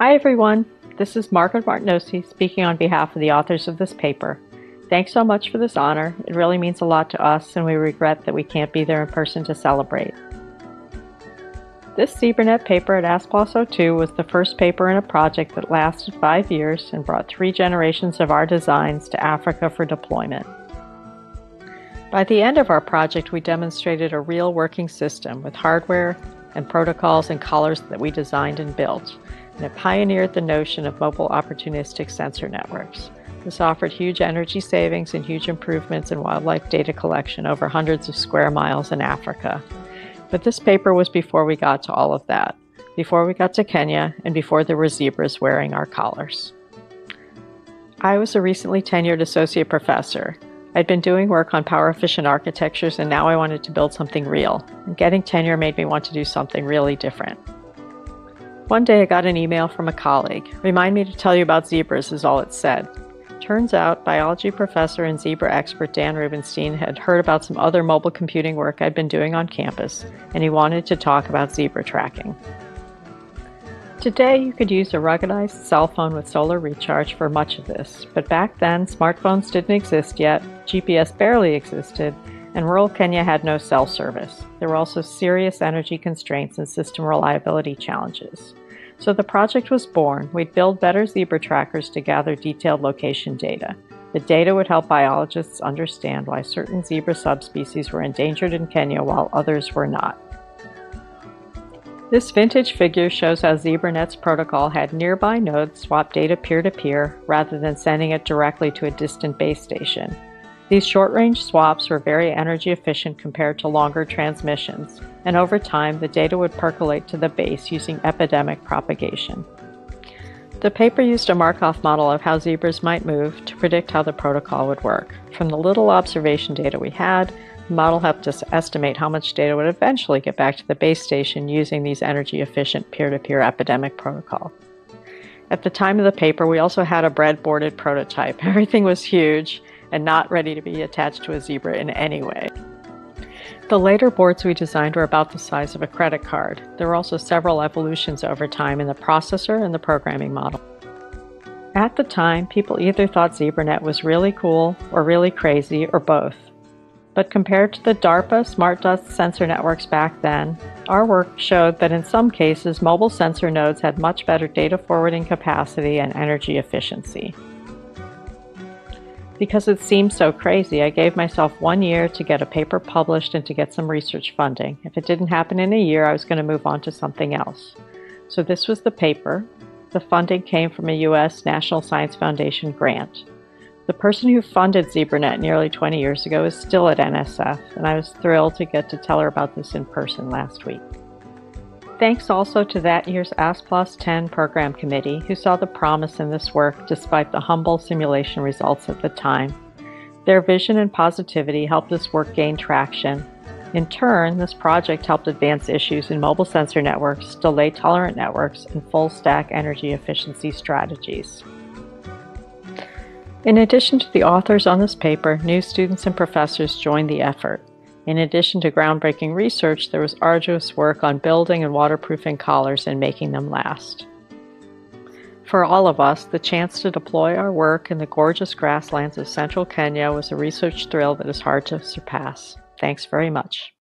Hi everyone, this is Margaret Martonosi speaking on behalf of the authors of this paper. Thanks so much for this honor. It really means a lot to us and we regret that we can't be there in person to celebrate. This ZebraNet paper at ASPLOS 02 was the first paper in a project that lasted five years and brought three generations of our designs to Africa for deployment. By the end of our project, we demonstrated a real working system with hardware and protocols and colors that we designed and built, and it pioneered the notion of mobile opportunistic sensor networks. This offered huge energy savings and huge improvements in wildlife data collection over hundreds of square miles in Africa. But this paper was before we got to all of that, before we got to Kenya, and before there were zebras wearing our collars. I was a recently tenured associate professor, I'd been doing work on power efficient architectures and now I wanted to build something real. And getting tenure made me want to do something really different. One day I got an email from a colleague. Remind me to tell you about zebras, is all it said. Turns out, biology professor and zebra expert Dan Rubenstein had heard about some other mobile computing work I'd been doing on campus, and he wanted to talk about zebra tracking. Today, you could use a ruggedized cell phone with solar recharge for much of this, but back then, smartphones didn't exist yet, GPS barely existed, and rural Kenya had no cell service. There were also serious energy constraints and system reliability challenges. So the project was born. We'd build better zebra trackers to gather detailed location data. The data would help biologists understand why certain zebra subspecies were endangered in Kenya while others were not. This vintage figure shows how ZebraNet's protocol had nearby nodes swap data peer-to-peer -peer rather than sending it directly to a distant base station. These short-range swaps were very energy efficient compared to longer transmissions, and over time the data would percolate to the base using epidemic propagation. The paper used a Markov model of how zebras might move to predict how the protocol would work. From the little observation data we had, the model helped us estimate how much data would eventually get back to the base station using these energy efficient peer to peer epidemic protocol. At the time of the paper, we also had a breadboarded prototype. Everything was huge and not ready to be attached to a zebra in any way. The later boards we designed were about the size of a credit card. There were also several evolutions over time in the processor and the programming model. At the time, people either thought ZebraNet was really cool or really crazy or both. But compared to the DARPA Smart Dust sensor networks back then, our work showed that in some cases mobile sensor nodes had much better data forwarding capacity and energy efficiency. Because it seemed so crazy, I gave myself one year to get a paper published and to get some research funding. If it didn't happen in a year, I was going to move on to something else. So this was the paper. The funding came from a U.S. National Science Foundation grant. The person who funded ZebraNet nearly 20 years ago is still at NSF, and I was thrilled to get to tell her about this in person last week. Thanks also to that year's ASPLOS 10 program committee, who saw the promise in this work despite the humble simulation results at the time. Their vision and positivity helped this work gain traction. In turn, this project helped advance issues in mobile sensor networks, delay tolerant networks, and full stack energy efficiency strategies. In addition to the authors on this paper, new students and professors joined the effort. In addition to groundbreaking research, there was arduous work on building and waterproofing collars and making them last. For all of us, the chance to deploy our work in the gorgeous grasslands of central Kenya was a research thrill that is hard to surpass. Thanks very much.